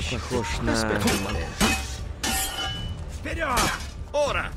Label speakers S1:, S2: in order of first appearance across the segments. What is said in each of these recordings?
S1: Он похож на...
S2: Вперед! Ора!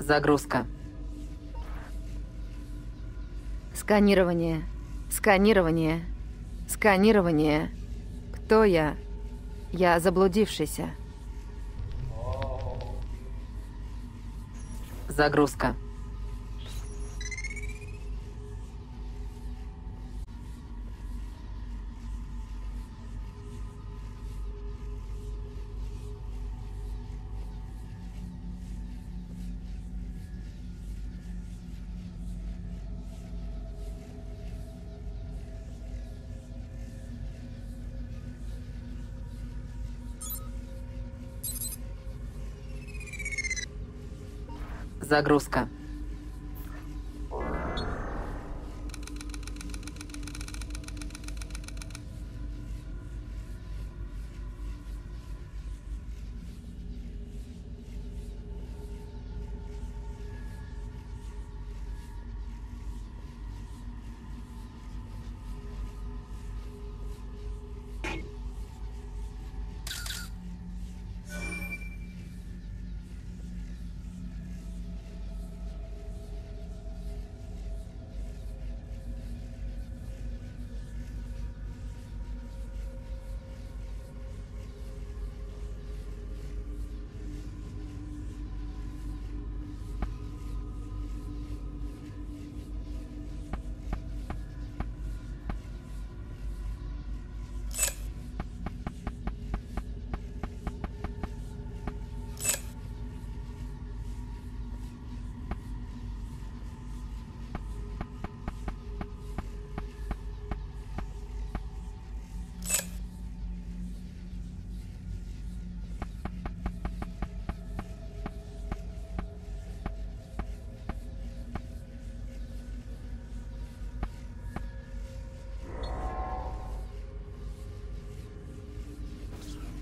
S3: Загрузка. Сканирование. Сканирование. Сканирование. Кто я? Я заблудившийся. Загрузка. Загрузка.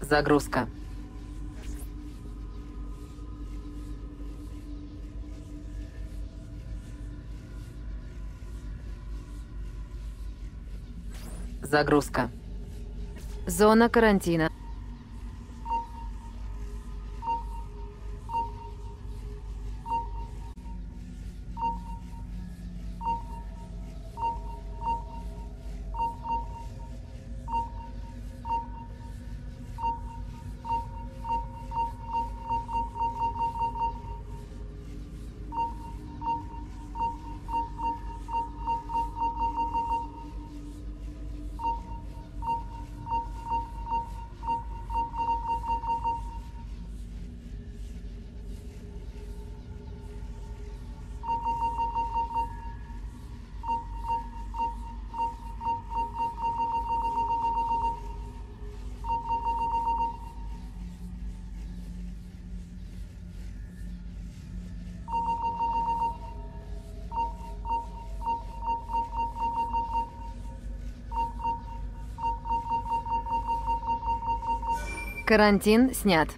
S3: Загрузка. Загрузка. Зона карантина. Карантин снят.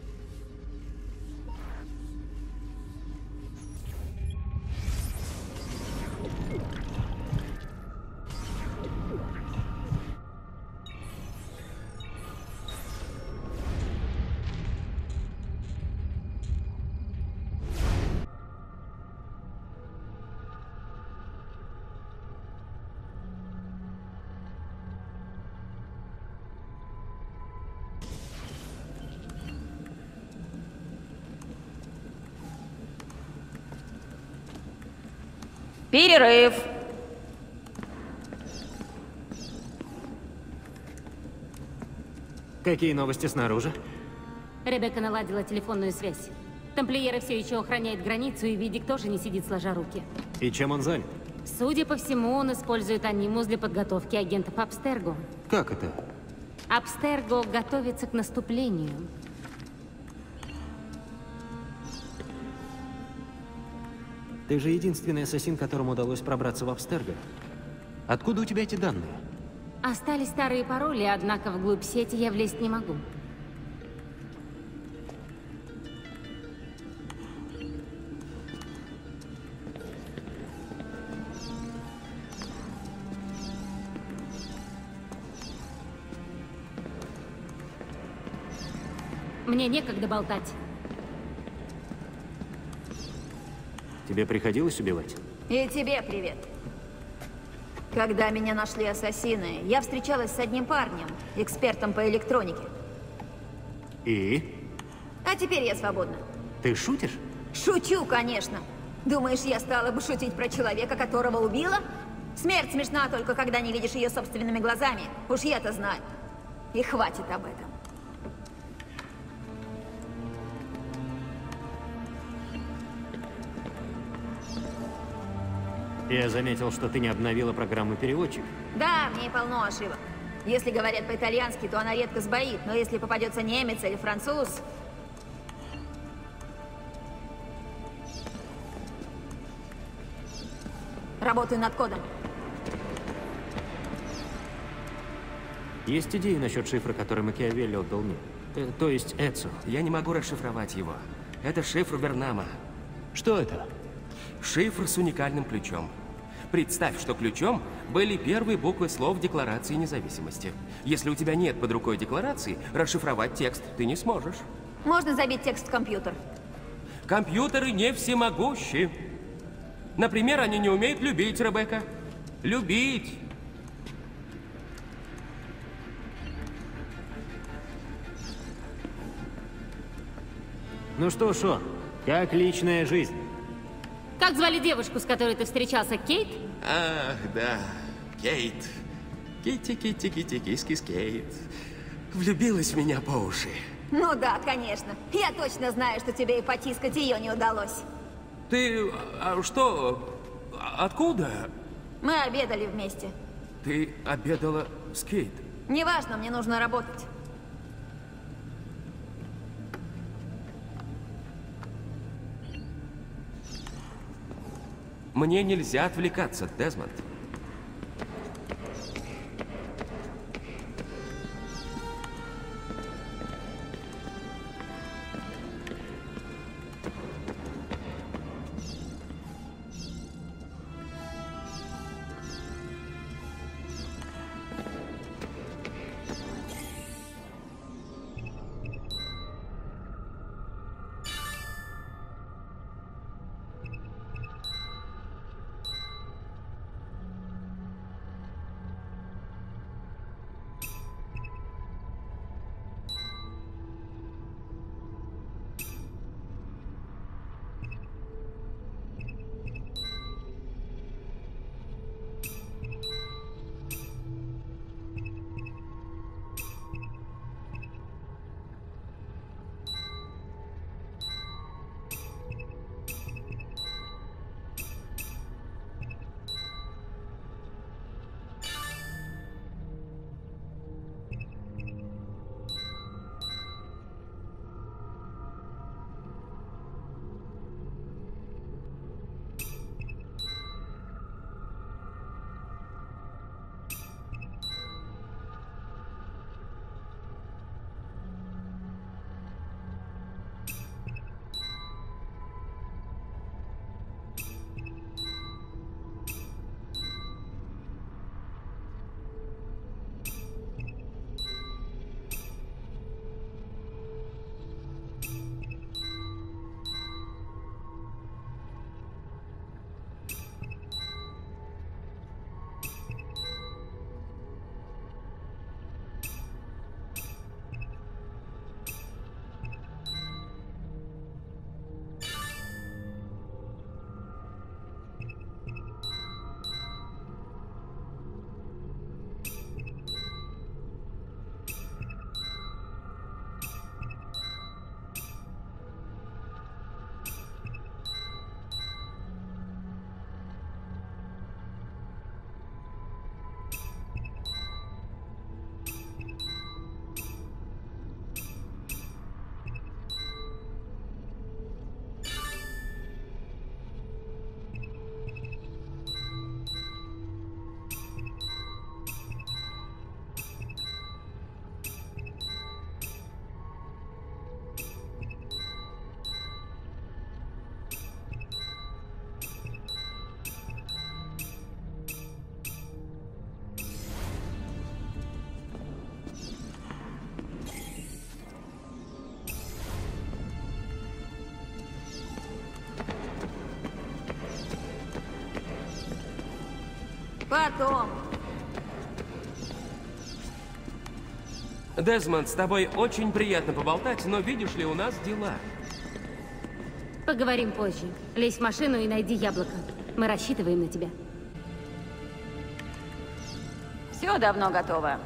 S4: Перерыв.
S1: Какие новости снаружи?
S4: Ребекка наладила телефонную связь. Тамплиеры все еще охраняет границу, и Видик тоже не сидит сложа руки.
S1: И чем он занят?
S4: Судя по всему, он использует анимус для подготовки агентов Абстерго.
S1: Как это?
S4: Абстерго готовится к наступлению.
S1: Ты же единственный ассасин, которому удалось пробраться в Абстерго. Откуда у тебя эти данные?
S4: Остались старые пароли, однако вглубь сети я влезть не могу. Мне некогда болтать.
S1: Тебе приходилось убивать?
S5: И тебе привет. Когда меня нашли ассасины, я встречалась с одним парнем, экспертом по электронике.
S1: И?
S5: А теперь я свободна.
S1: Ты шутишь?
S5: Шучу, конечно. Думаешь, я стала бы шутить про человека, которого убила? Смерть смешна только, когда не видишь ее собственными глазами. Уж я-то знаю. И хватит об этом.
S1: Я заметил, что ты не обновила программу переводчик.
S5: Да, в ней полно ошибок. Если говорят по-итальянски, то она редко сбоит, но если попадется немец или француз... Работаю над кодом.
S1: Есть идеи насчет шифра, который Макиавелли отдал мне? Э, то есть Эцу.
S6: Я не могу расшифровать его. Это шифр Бернама.
S1: Что это?
S6: Шифр с уникальным ключом. Представь, что ключом были первые буквы слов Декларации независимости. Если у тебя нет под рукой декларации, расшифровать текст ты не сможешь.
S5: Можно забить текст в компьютер.
S6: Компьютеры не всемогущи. Например, они не умеют любить, Ребекка. Любить.
S1: Ну что, Шон, как личная жизнь?
S4: Как звали девушку, с которой ты встречался, Кейт?
S6: Ах, да. Кейт. Китти, Китти, Китти, кис, кис, Кейт. Влюбилась в меня по уши.
S5: Ну да, конечно. Я точно знаю, что тебе и потискать ее не удалось.
S6: Ты... а что? Откуда?
S5: Мы обедали вместе.
S6: Ты обедала с Кейт?
S5: Неважно, мне нужно работать.
S6: Мне нельзя отвлекаться, Дезмонд.
S5: Потом.
S6: Дезмонд, с тобой очень приятно поболтать, но видишь ли, у нас дела.
S4: Поговорим позже. Лезь в машину и найди яблоко. Мы рассчитываем на тебя.
S5: Все давно готово.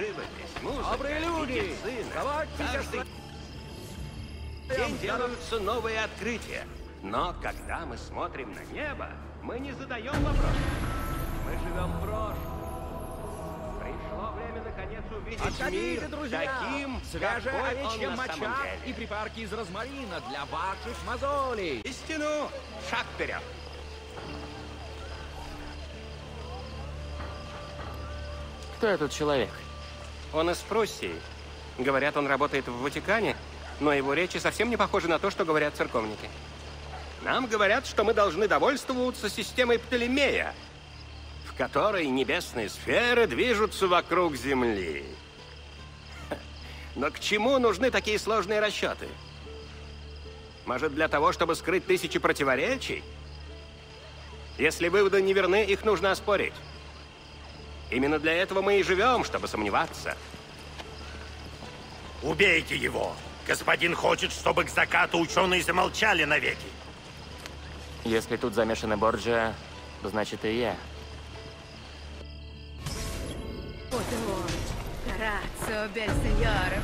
S7: Живопись, музыка, Добрые люди! Каждый день делаются новые открытия. Но когда мы смотрим на небо, мы не задаем вопрос. Мы живем в прошлом. Пришло время, наконец, увидеть
S2: Отходите,
S7: мир
S2: друзья!
S7: таким,
S2: Свежая
S7: какой
S2: овечья
S7: он на
S2: моча
S7: самом деле.
S2: и припарки из розмарина для ваших мозолей.
S7: Истину, шаг вперед.
S6: Кто этот человек?
S7: Он из Пруссии. Говорят, он работает в Ватикане, но его речи совсем не похожи на то, что говорят церковники. Нам говорят, что мы должны довольствоваться системой Птолемея, в которой небесные сферы движутся вокруг Земли. Но к чему нужны такие сложные расчеты? Может, для того, чтобы скрыть тысячи противоречий? Если выводы не верны, их нужно оспорить. Именно для этого мы и живем, чтобы сомневаться.
S8: Убейте его! Господин хочет, чтобы к закату ученые замолчали навеки.
S9: Если тут замешаны Борджиа, значит и я.
S5: Grazie, bel signore.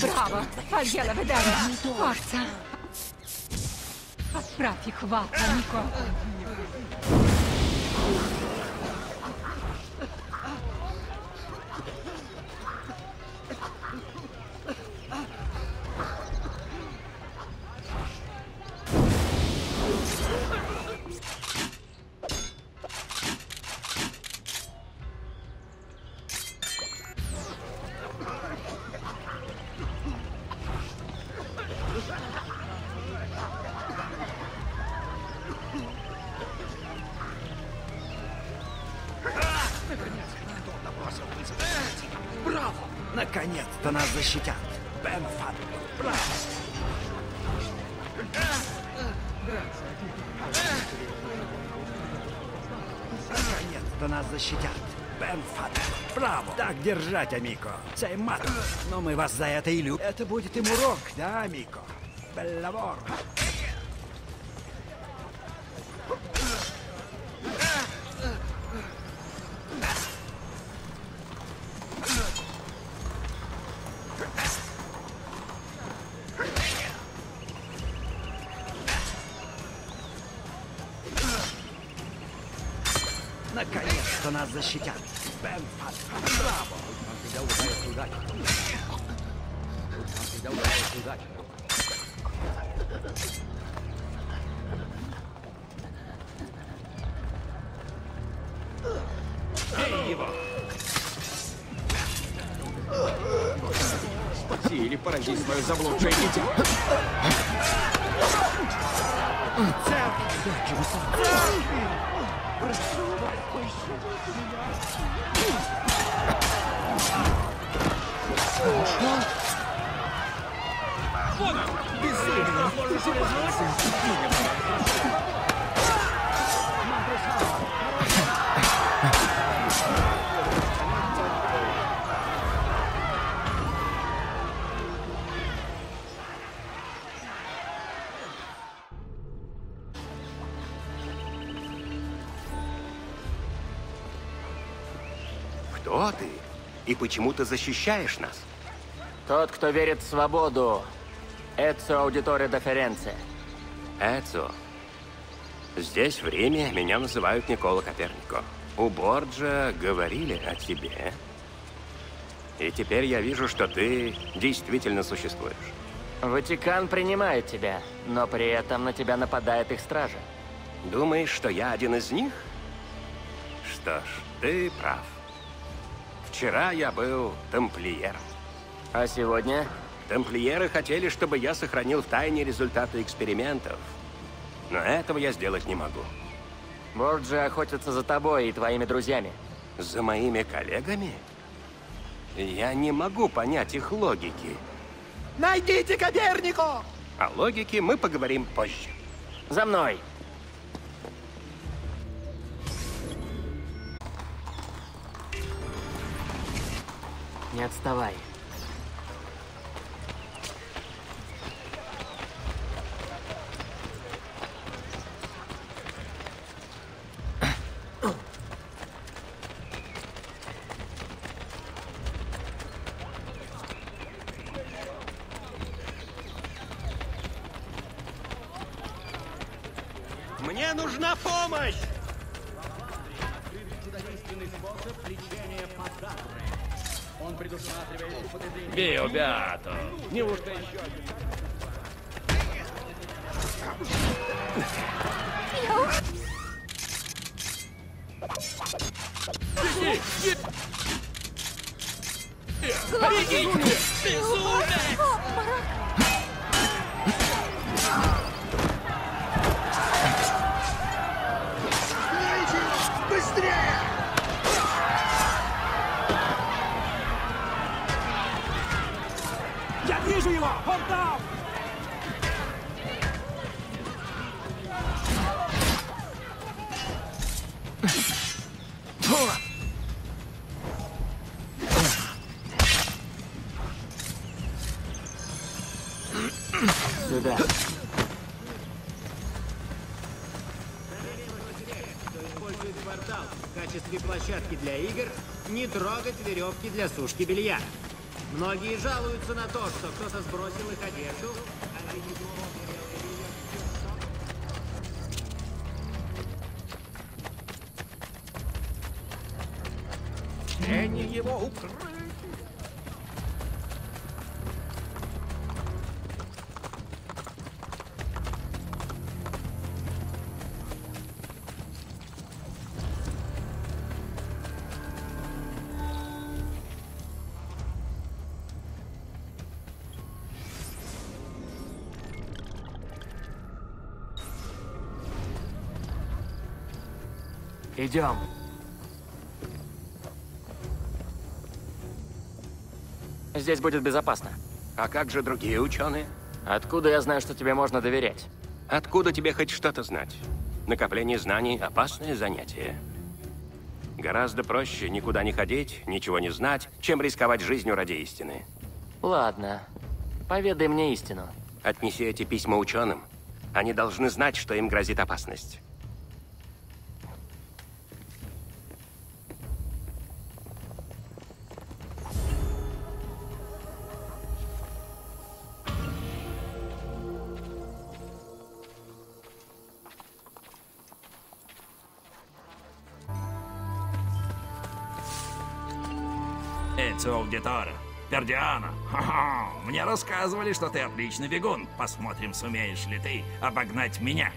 S10: Браво! Фальгела vedere! Forza! Отправь их в Нико!
S2: Наконец-то нас защитят. Бен Фан. Браво! Наконец-то нас защитят. Бен Фан. Браво! Так держать, Амико. Цей мат. Но мы вас за это и любим. Это будет им урок, да, Амико? Беллавор. Нас защитят. Бен. Браво! Бей его! Спаси или порази свое заблудшее дитя.
S7: Кто ты? И почему ты защищаешь нас?
S9: Тот, кто верит в свободу, Эцо аудиторе деференция.
S7: Эцо. Здесь в Риме меня называют Никола Копернико. У Борджа говорили о тебе. И теперь я вижу, что ты действительно существуешь.
S9: Ватикан принимает тебя, но при этом на тебя нападает их стража.
S7: Думаешь, что я один из них? Что ж, ты прав. Вчера я был тамплиером.
S9: А сегодня?
S7: Тамплиеры хотели, чтобы я сохранил в тайне результаты экспериментов. Но этого я сделать не могу.
S9: Борджи охотятся за тобой и твоими друзьями.
S7: За моими коллегами? Я не могу понять их логики.
S11: Найдите Копернику!
S7: О логике мы поговорим позже.
S9: За мной! Не отставай.
S7: Мне нужна помощь!
S12: Био Беато. Неужто еще
S11: Бегите!
S9: Сюда.
S13: использует квартал в качестве площадки для игр, не трогать веревки для сушки белья. Многие жалуются на то, что кто-то сбросил их одежду,
S9: Идем. Здесь будет безопасно.
S7: А как же другие ученые?
S9: Откуда я знаю, что тебе можно доверять?
S7: Откуда тебе хоть что-то знать? Накопление знаний – опасное занятие. Гораздо проще никуда не ходить, ничего не знать, чем рисковать жизнью ради истины.
S9: Ладно. Поведай мне истину.
S7: Отнеси эти письма ученым. Они должны знать, что им грозит опасность.
S14: Аудитора. Пердиана. Мне рассказывали, что ты отличный бегун. Посмотрим, сумеешь ли ты обогнать меня.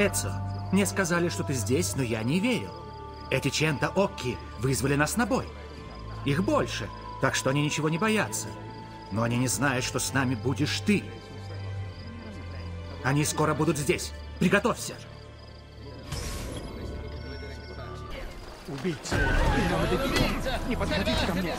S15: Эдсо, мне сказали, что ты здесь, но я не верил. Эти Чента Окки вызвали нас на бой. Их больше, так что они ничего не боятся. Но они не знают, что с нами будешь ты. Они скоро будут здесь. Приготовься.
S11: Убийца! Не подходите ко мне!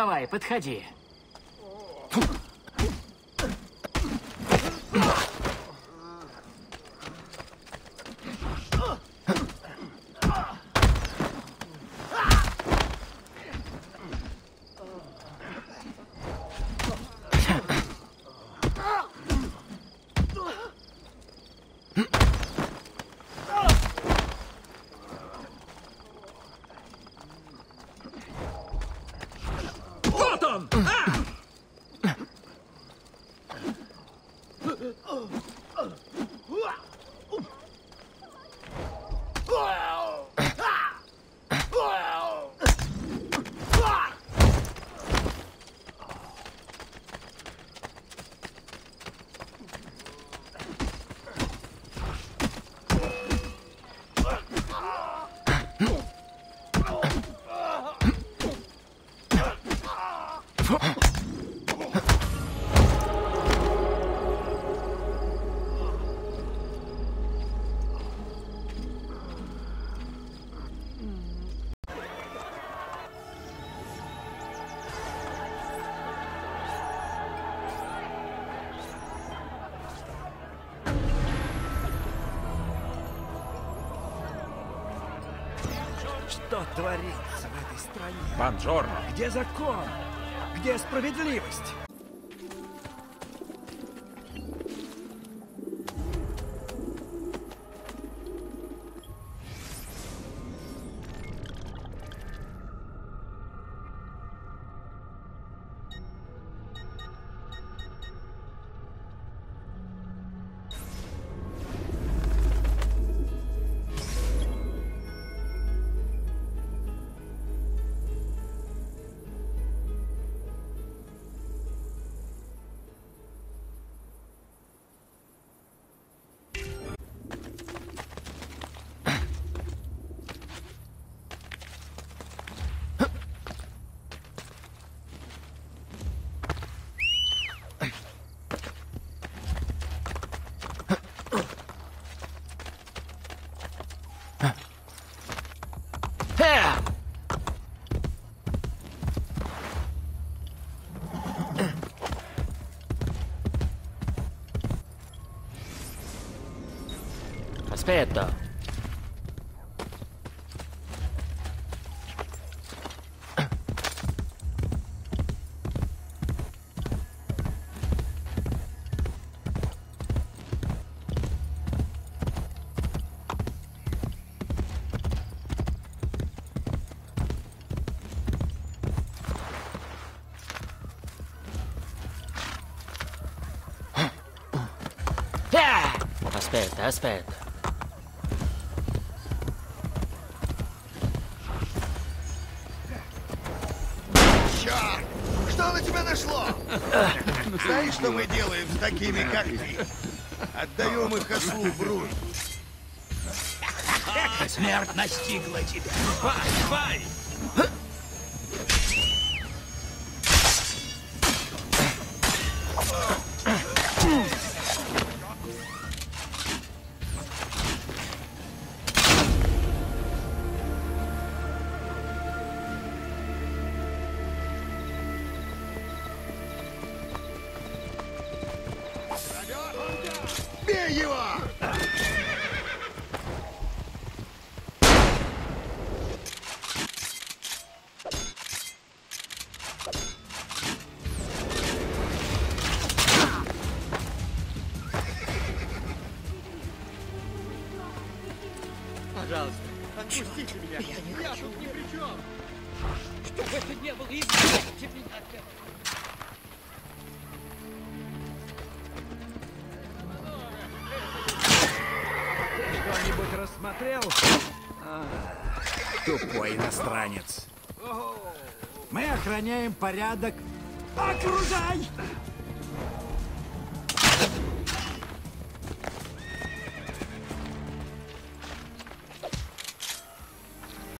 S16: Давай, подходи.
S2: Что творится в этой стране?
S14: Бонжорно.
S2: Где закон? Где справедливость?
S9: Profeta. aspetta, aspetta.
S17: Что мы делаем с такими, как ты? Отдаем их ослу Брун.
S18: Смерть настигла тебя. Бай, бай!
S17: Бей его!
S2: Иностранец. Мы охраняем порядок. Окружай!